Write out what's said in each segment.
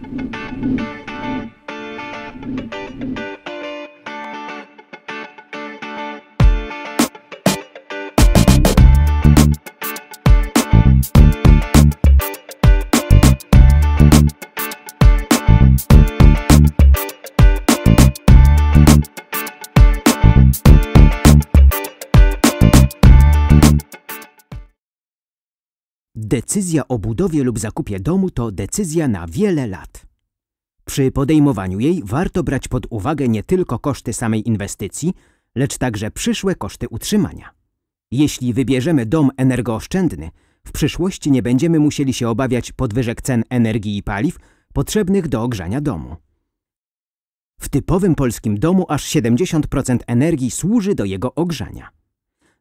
Thank you. Decyzja o budowie lub zakupie domu to decyzja na wiele lat. Przy podejmowaniu jej warto brać pod uwagę nie tylko koszty samej inwestycji, lecz także przyszłe koszty utrzymania. Jeśli wybierzemy dom energooszczędny, w przyszłości nie będziemy musieli się obawiać podwyżek cen energii i paliw potrzebnych do ogrzania domu. W typowym polskim domu aż 70% energii służy do jego ogrzania.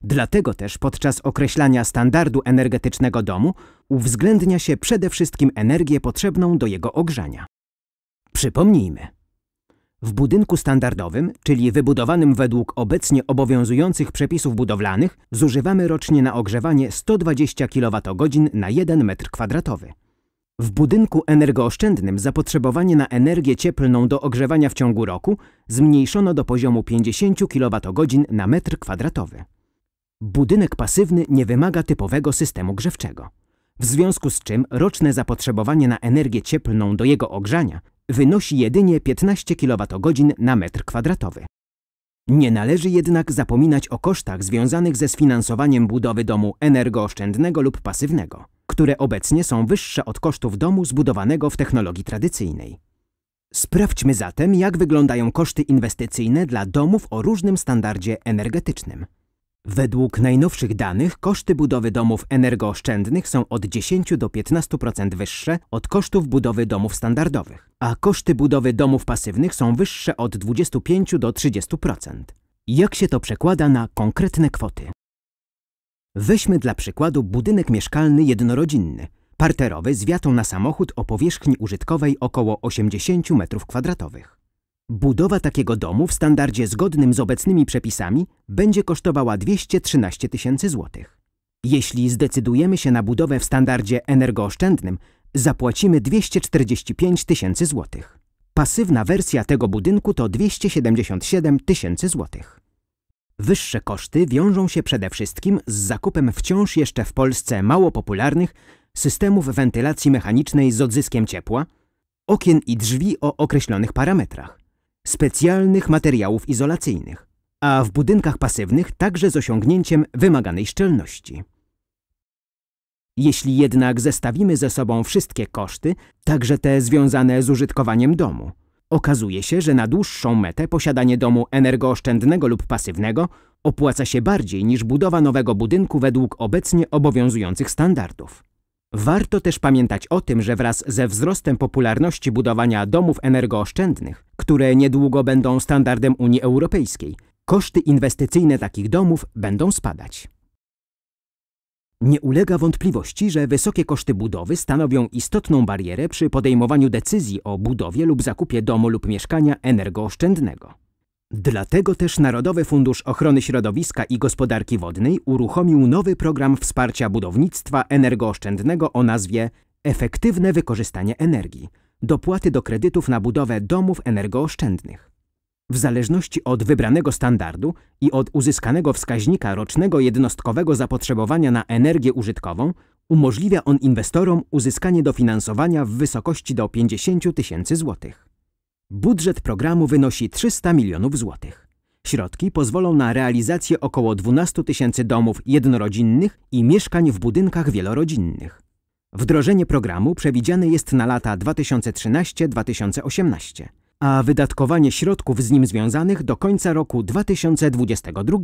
Dlatego też podczas określania standardu energetycznego domu uwzględnia się przede wszystkim energię potrzebną do jego ogrzania. Przypomnijmy. W budynku standardowym, czyli wybudowanym według obecnie obowiązujących przepisów budowlanych, zużywamy rocznie na ogrzewanie 120 kWh na 1 m2. W budynku energooszczędnym zapotrzebowanie na energię cieplną do ogrzewania w ciągu roku zmniejszono do poziomu 50 kWh na metr kwadratowy. Budynek pasywny nie wymaga typowego systemu grzewczego, w związku z czym roczne zapotrzebowanie na energię cieplną do jego ogrzania wynosi jedynie 15 kWh na metr kwadratowy. Nie należy jednak zapominać o kosztach związanych ze sfinansowaniem budowy domu energooszczędnego lub pasywnego, które obecnie są wyższe od kosztów domu zbudowanego w technologii tradycyjnej. Sprawdźmy zatem, jak wyglądają koszty inwestycyjne dla domów o różnym standardzie energetycznym. Według najnowszych danych koszty budowy domów energooszczędnych są od 10 do 15% wyższe od kosztów budowy domów standardowych, a koszty budowy domów pasywnych są wyższe od 25 do 30%. Jak się to przekłada na konkretne kwoty? Weźmy dla przykładu budynek mieszkalny jednorodzinny, parterowy z wiatą na samochód o powierzchni użytkowej około 80 m2. Budowa takiego domu w standardzie zgodnym z obecnymi przepisami będzie kosztowała 213 tysięcy złotych. Jeśli zdecydujemy się na budowę w standardzie energooszczędnym, zapłacimy 245 tysięcy złotych. Pasywna wersja tego budynku to 277 tysięcy złotych. Wyższe koszty wiążą się przede wszystkim z zakupem wciąż jeszcze w Polsce mało popularnych systemów wentylacji mechanicznej z odzyskiem ciepła, okien i drzwi o określonych parametrach specjalnych materiałów izolacyjnych, a w budynkach pasywnych także z osiągnięciem wymaganej szczelności. Jeśli jednak zestawimy ze sobą wszystkie koszty, także te związane z użytkowaniem domu, okazuje się, że na dłuższą metę posiadanie domu energooszczędnego lub pasywnego opłaca się bardziej niż budowa nowego budynku według obecnie obowiązujących standardów. Warto też pamiętać o tym, że wraz ze wzrostem popularności budowania domów energooszczędnych, które niedługo będą standardem Unii Europejskiej, koszty inwestycyjne takich domów będą spadać. Nie ulega wątpliwości, że wysokie koszty budowy stanowią istotną barierę przy podejmowaniu decyzji o budowie lub zakupie domu lub mieszkania energooszczędnego. Dlatego też Narodowy Fundusz Ochrony Środowiska i Gospodarki Wodnej uruchomił nowy program wsparcia budownictwa energooszczędnego o nazwie Efektywne wykorzystanie energii dopłaty do kredytów na budowę domów energooszczędnych. W zależności od wybranego standardu i od uzyskanego wskaźnika rocznego jednostkowego zapotrzebowania na energię użytkową umożliwia on inwestorom uzyskanie dofinansowania w wysokości do 50 tysięcy złotych. Budżet programu wynosi 300 milionów złotych. Środki pozwolą na realizację około 12 tysięcy domów jednorodzinnych i mieszkań w budynkach wielorodzinnych. Wdrożenie programu przewidziane jest na lata 2013-2018, a wydatkowanie środków z nim związanych do końca roku 2022.